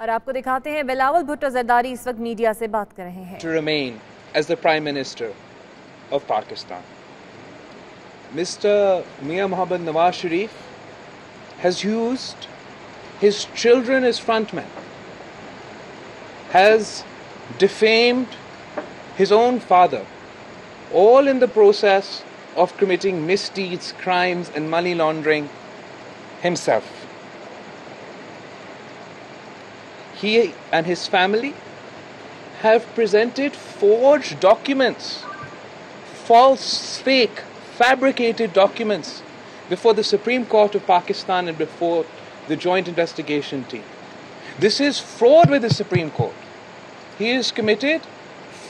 اور آپ کو دکھاتے ہیں بلاول بھٹو زرداری اس وقت میڈیا سے بات کر رہے ہیں to remain as the Prime Minister of Pakistan. Mr. Mia Mohammad Nawaz Sharif has used his children as frontmen, has defamed his own father, all in the process of committing misdeeds, crimes, and money laundering himself. He and his family have presented forged documents, false, fake, fabricated documents before the Supreme Court of Pakistan and before the Joint Investigation Team. This is fraud with the Supreme Court. He has committed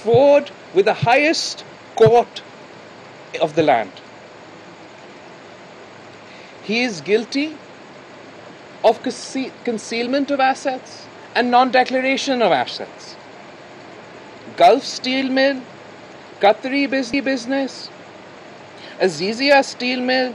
fraud with the highest court of the land. He is guilty of concealment of assets and non-declaration of assets. Gulf Steel Mill, Qatari business, Azizia Steel Mill,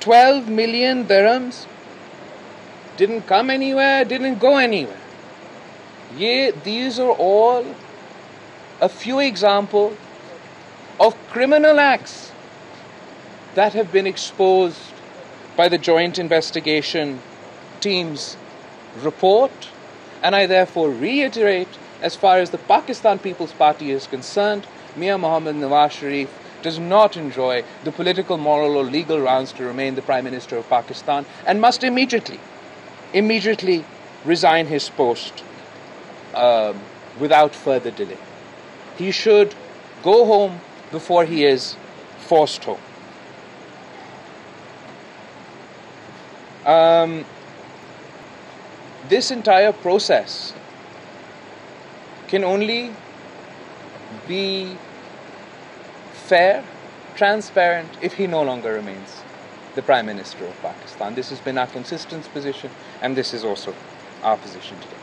12 million dirhams didn't come anywhere, didn't go anywhere. These are all a few examples of criminal acts that have been exposed by the Joint Investigation Team's report, and I therefore reiterate, as far as the Pakistan People's Party is concerned, Mia Mohammad Nawaz Sharif does not enjoy the political, moral or legal grounds to remain the Prime Minister of Pakistan and must immediately immediately resign his post um, without further delay. He should go home before he is forced home. Um, this entire process can only be fair, transparent if he no longer remains the Prime Minister of Pakistan. This has been our consistent position and this is also our position today.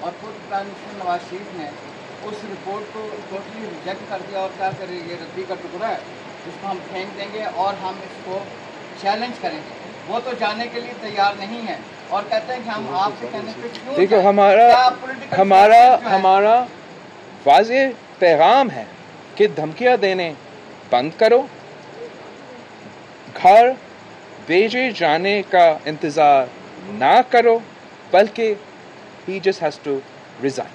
اور خود prime minister Nawaz Sharif نے اس report کو totally reject کر دیا اور کیا کریں یہ ردی کا ٹکڑا ہے اس کو ہم پھینک دیں گے اور ہم اس کو چیلنج کریں گے۔ وہ تو جانے کے لیے تیار نہیں ہے اور کہتے ہیں کہ ہم آپ سے کہنے پہ کیوں دیکھو ہمارا ہمارا ہمارا واضح پیغام ہے کہ دھمکیاں دینے بند کرو گھر بھیجے جانے کا انتظار نہ کرو بلکہ he just has to resign.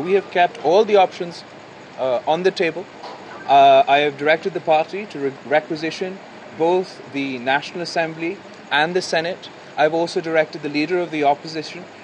we have kept all the options on the table I have directed the party to requisition both the National Assembly and the Senate. I've also directed the Leader of the Opposition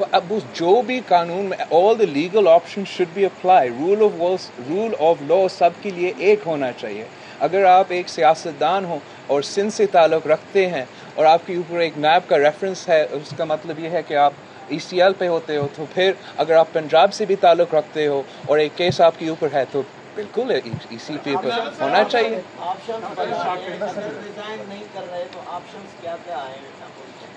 اب جو بھی قانون میں all the legal option should be apply rule of rule of law سب کے لیے ایک ہونا چاہیے اگر آپ ایک سیاستدان ہوں اور سندھ سے تعلق رکھتے ہیں اور آپ کے اوپر ایک نیب کا ریفرنس ہے اس کا مطلب یہ ہے کہ آپ ای سی ایل پہ ہوتے ہو تو پھر اگر آپ پنجاب سے بھی تعلق رکھتے ہو اور ایک کیس آپ کے اوپر ہے تو بالکل ای سی پی پر ہونا چاہیے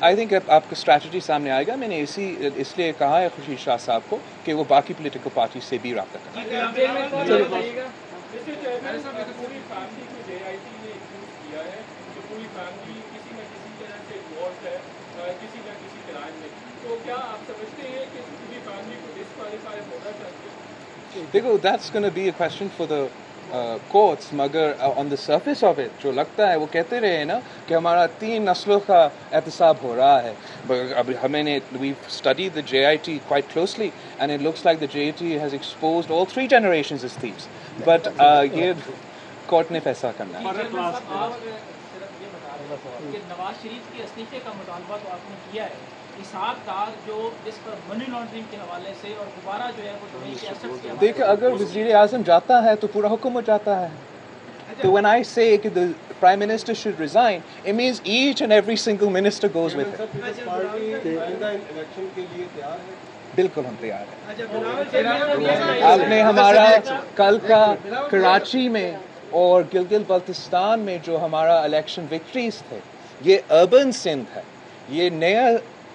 آئی تھنک آپ کا اسٹریٹجی سامنے آئے گا میں نے اسی اس لیے کہا ہے خوشی شاہ صاحب کو کہ وہ باقی پولیٹیکل پارٹی سے بھی رابطہ کریں دیکھو that's be a question for the courts مگر on the surface of it جو لگتا ہے، وہ کہتے رہے ہیں نا کہ ہمارا تین نسلوں کا احتساب ہو رہا ہے۔ اب ہمیں نے we study the J I T quite closely and it looks like the J I T has expose all three generations اس تھیمس بٹ یہ کورٹ نے فیصلہ کرنا ہے۔ دیکھ اگر وزیر اعظم جاتا ہے تو پورا حکم ہو جاتا ہے۔ تو وین آئی سے کہ prime minister should resign it means each and every single minister goes with بالکل ہم تیار ہیں۔ آپ نے ہمارا کل کا کراچی میں اور گلگل بلتستان میں جو ہمارا الیکشن وکٹریز تھے یہ اربن سندھ ہے۔ یہ نیا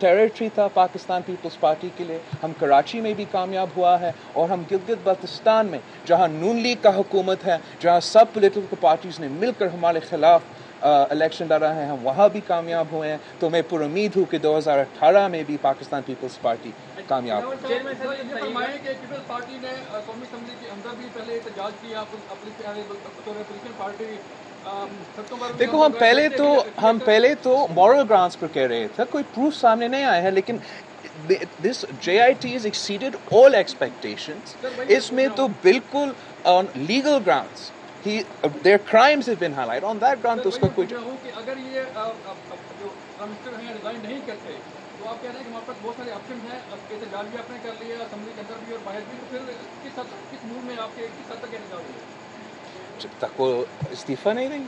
ٹیریٹری تھا پاکستان پیپلز پارٹی کے لیے۔ ہم کراچی میں بھی کامیاب ہوا ہے اور ہم گلگت بلتستان میں، جہاں نون لیگ کا حکومت ہے، جہاں سب پولیٹیکل پارٹیز نے مل کر ہمارے خلاف الیکشن لڑا ہے، ہم وہاں بھی کامیاب ہوئے ہیں۔ تو میں پر امید ہوں کہ دو ہزار اٹھارہ میں بھی پاکستان پیپلز پارٹی کامیاب ہوئی دیکھو، ہم پہلے تو ہم پہلے تو مورل گرانس پر کہہ رہے تھے، کوئی پروف سامنے نہیں آیا ہے، لیکن this J I T has exceeded all expectation اس میں تو بالکل on legal grounds he their crimes has been highlight on that ground تو اس کا کوئی اگر یہ تو آپ کہہ رہے ہیں کہ ہمارے پاس بہت سارے آپشن ہیں احتجاج کر لیا اسمبلی کے اندر بھی اور باہر بھی، تو پھر کس حد تک کس موڈ میں آپ کے کس حد تک احتجاج ہوئے جب استعفی نہیں دیں گے؟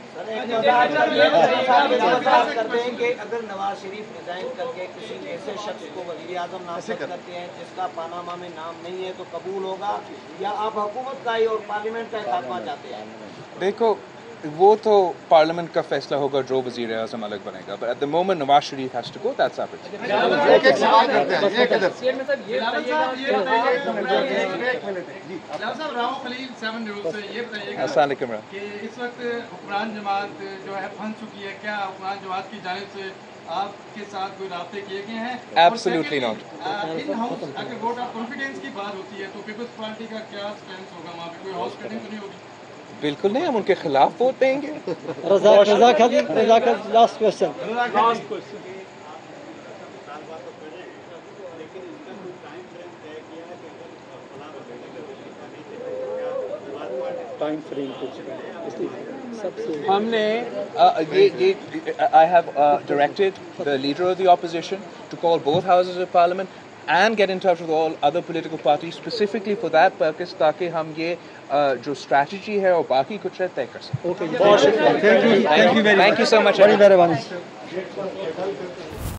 اگر نواز شریف ریزائن کر کے کسی ایسے شخص کو وزیر اعظم نامزد کرتے ہیں جس کا پاناما میں نام نہیں ہے تو قبول ہوگا یا آپ حکومت کا ہی اور پارلیمنٹ کا ہی خاتمہ چاہتے ہیں؟ دیکھو وہ تو پارلیمنٹ کا فیصلہ ہوگا جو وزیر اعظم الگ بنے گا۔ But at the moment Nawaz Sharif has to go that's آپ السلام علیکم اس وقت حکمران جماعت جو ہے پھنس چکی ہے۔ کیا حکمران جماعت کی جانب سے آپ کے ساتھ کوئی رابطے کیے گئے ہیں؟ ایبسلیوٹلی ناٹ ان ہاؤس اگر ووٹ آف کانفیڈنس کی بات ہوتی ہے تو پیپلز پارٹی کا کیا سٹینس ہوگا؟ وہاں پہ کوئی ہاؤس کٹنگ تو نہیں ہوگی؟ بالکل نہیں ہم ان کے خلاف ووٹ دیں گے۔ رضا رضا ہم نے I have directed leader of the opposition to call both houses of parliament and get in touch with all other political party specifically for that purpose تاکہ ہم یہ جو اسٹریٹجی ہے اور باقی کچھ ہے طے کر سکیں تھینک یو سو مچ